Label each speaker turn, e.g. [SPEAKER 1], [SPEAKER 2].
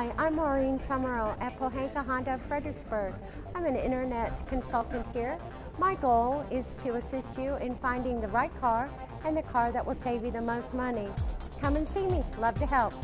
[SPEAKER 1] Hi, I'm Maureen Summerill at Pohanka Honda of Fredericksburg. I'm an internet consultant here. My goal is to assist you in finding the right car and the car that will save you the most money. Come and see me. Love to help.